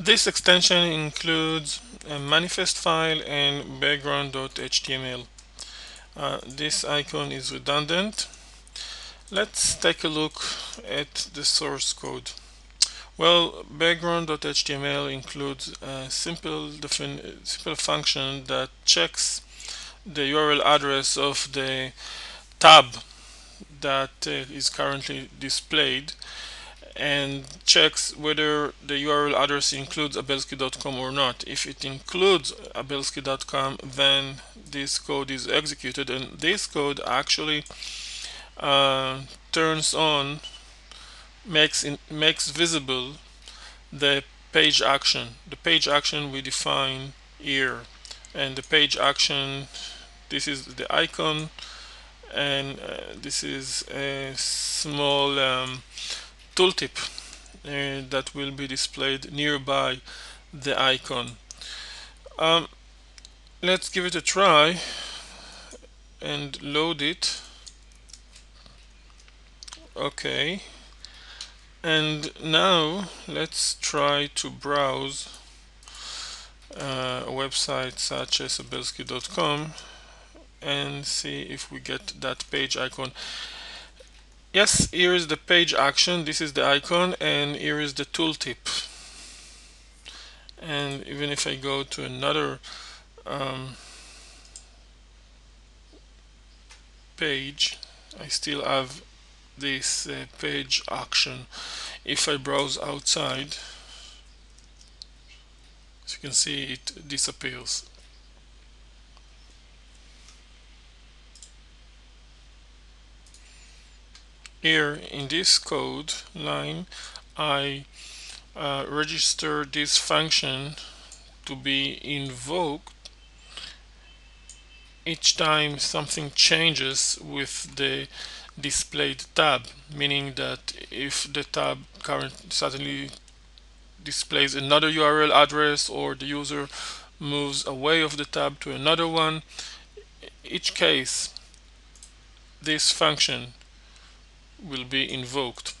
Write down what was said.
This extension includes a manifest file and background.html. Uh, this icon is redundant. Let's take a look at the source code. Well, background.html includes a simple, simple function that checks the URL address of the tab that uh, is currently displayed and checks whether the URL address includes abelski.com or not. If it includes abelski.com, then this code is executed, and this code actually uh, turns on, makes in, makes visible the page action. The page action we define here, and the page action. This is the icon, and uh, this is a small um, tooltip uh, that will be displayed nearby the icon. Um, let's give it a try and load it. Okay. And now let's try to browse uh, a website such as abelski.com and see if we get that page icon yes here is the page action. This is the icon and here is the tooltip. And even if I go to another um, page I still have this uh, page action. If I browse outside as you can see it disappears here in this code line I uh, register this function to be invoked each time something changes with the displayed tab meaning that if the tab current suddenly displays another URL address or the user moves away of the tab to another one each case this function will be invoked